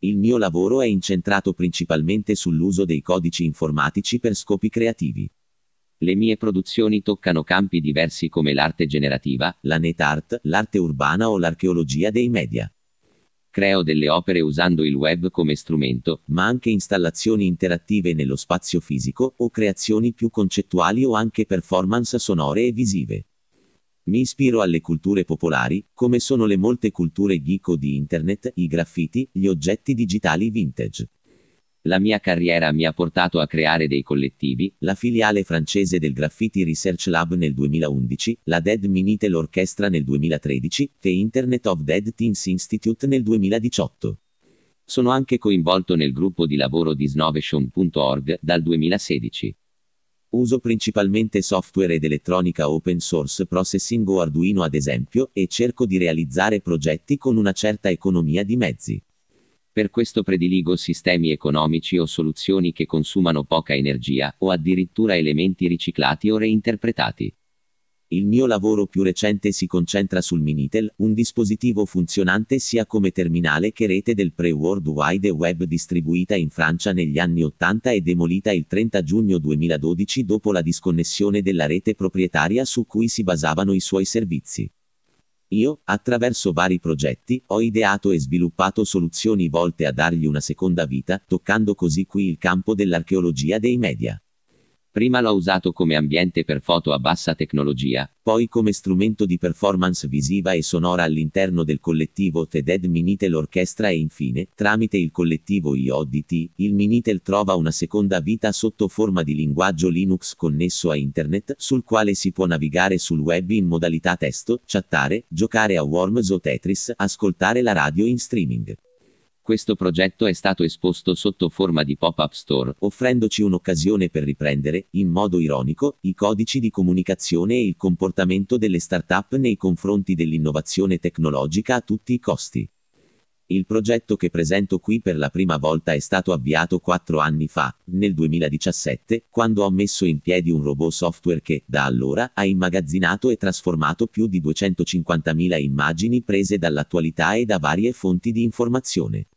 Il mio lavoro è incentrato principalmente sull'uso dei codici informatici per scopi creativi. Le mie produzioni toccano campi diversi come l'arte generativa, la net art, l'arte urbana o l'archeologia dei media. Creo delle opere usando il web come strumento, ma anche installazioni interattive nello spazio fisico o creazioni più concettuali o anche performance sonore e visive. Mi ispiro alle culture popolari, come sono le molte culture geek o di internet, i graffiti, gli oggetti digitali vintage. La mia carriera mi ha portato a creare dei collettivi, la filiale francese del Graffiti Research Lab nel 2011, la Dead Minitel Orchestra nel 2013, e Internet of Dead Teens Institute nel 2018. Sono anche coinvolto nel gruppo di lavoro di Snovation.org dal 2016. Uso principalmente software ed elettronica open source processing o Arduino ad esempio, e cerco di realizzare progetti con una certa economia di mezzi. Per questo prediligo sistemi economici o soluzioni che consumano poca energia, o addirittura elementi riciclati o reinterpretati. Il mio lavoro più recente si concentra sul Minitel, un dispositivo funzionante sia come terminale che rete del pre-World Wide Web distribuita in Francia negli anni 80 e demolita il 30 giugno 2012 dopo la disconnessione della rete proprietaria su cui si basavano i suoi servizi. Io, attraverso vari progetti, ho ideato e sviluppato soluzioni volte a dargli una seconda vita, toccando così qui il campo dell'archeologia dei media. Prima l'ho usato come ambiente per foto a bassa tecnologia, poi come strumento di performance visiva e sonora all'interno del collettivo The Dead Minitel Orchestra e infine, tramite il collettivo IODT, il Minitel trova una seconda vita sotto forma di linguaggio Linux connesso a Internet, sul quale si può navigare sul web in modalità testo, chattare, giocare a Worms o Tetris, ascoltare la radio in streaming. Questo progetto è stato esposto sotto forma di pop-up store, offrendoci un'occasione per riprendere, in modo ironico, i codici di comunicazione e il comportamento delle start-up nei confronti dell'innovazione tecnologica a tutti i costi. Il progetto che presento qui per la prima volta è stato avviato quattro anni fa, nel 2017, quando ho messo in piedi un robot software che, da allora, ha immagazzinato e trasformato più di 250.000 immagini prese dall'attualità e da varie fonti di informazione.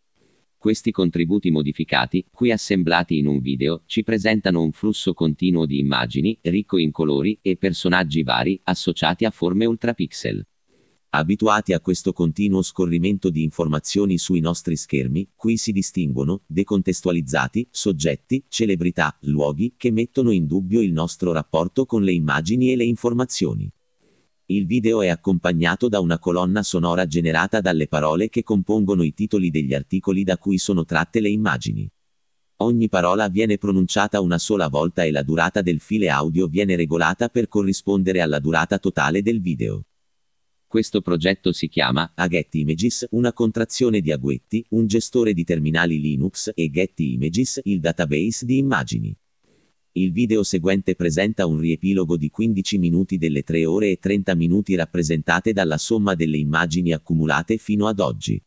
Questi contributi modificati, qui assemblati in un video, ci presentano un flusso continuo di immagini, ricco in colori e personaggi vari, associati a forme ultrapixel. Abituati a questo continuo scorrimento di informazioni sui nostri schermi, qui si distinguono, decontestualizzati, soggetti, celebrità, luoghi, che mettono in dubbio il nostro rapporto con le immagini e le informazioni. Il video è accompagnato da una colonna sonora generata dalle parole che compongono i titoli degli articoli da cui sono tratte le immagini. Ogni parola viene pronunciata una sola volta e la durata del file audio viene regolata per corrispondere alla durata totale del video. Questo progetto si chiama Aget Images, una contrazione di Agwetti, un gestore di terminali Linux, e Get Images, il database di immagini. Il video seguente presenta un riepilogo di 15 minuti delle 3 ore e 30 minuti rappresentate dalla somma delle immagini accumulate fino ad oggi.